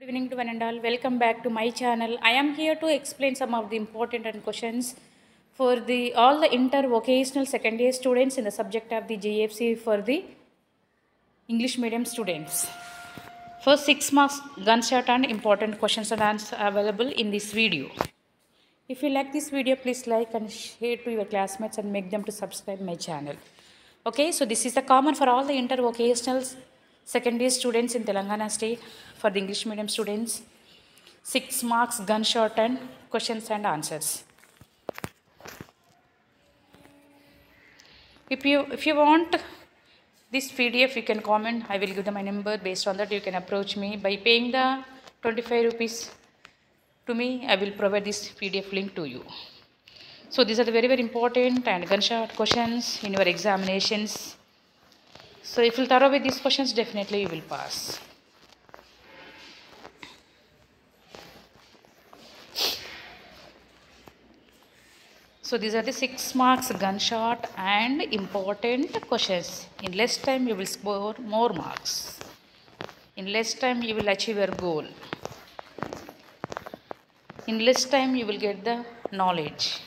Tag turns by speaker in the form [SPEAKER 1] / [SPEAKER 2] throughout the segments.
[SPEAKER 1] Good evening to one and all. Welcome back to my channel. I am here to explain some of the important and questions for the all the inter vocational second year students in the subject of the GFC for the English medium students. First six marks gunshot and important questions and answers available in this video. If you like this video, please like and share to your classmates and make them to subscribe my channel. Okay, so this is the common for all the intervocational second year students in Telangana state for the English medium students. Six marks gunshot and questions and answers. If you if you want this PDF, you can comment. I will give them my number. Based on that, you can approach me by paying the 25 rupees to me. I will provide this PDF link to you. So these are the very very important and gunshot questions in your examinations. So if you thorough with these questions, definitely you will pass. So these are the six marks gunshot and important questions. In less time you will score more marks. In less time you will achieve your goal. In less time you will get the knowledge.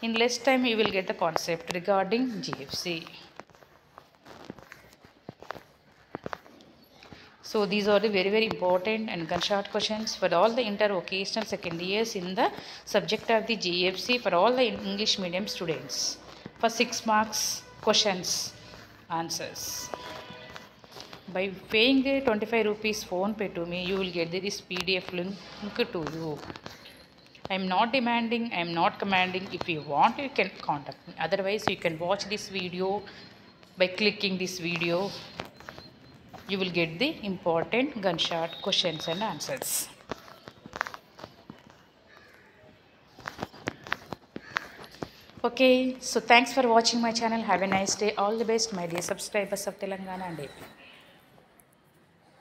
[SPEAKER 1] In less time you will get the concept regarding GFC. So these are the very very important and gunshot questions for all the inter-vocational second years in the subject of the GFC for all the English medium students. For 6 marks questions answers. By paying the 25 rupees PhonePe to me, you will get this PDF link to you. I am not demanding, I am not commanding. If you want, you can contact me. Otherwise, you can watch this video by clicking this video you will get the important gunshot questions and answers. Okay, so thanks for watching my channel. Have a nice day. All the best, my dear subscribers of Telangana and AP.